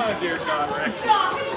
Oh, dear God, Rick. No,